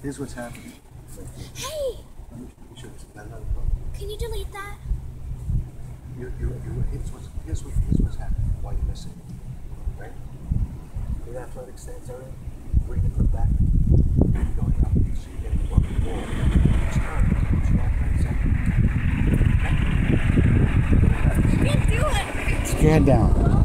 Here's what's happening. Hey, can you delete that? You, you, you, here's what's, here's what, here's what's happening while you're missing. Right? The athletic stance area, bring the foot back, going up. So you're getting one more. ball. Turn, push can't do it. Stick your head down.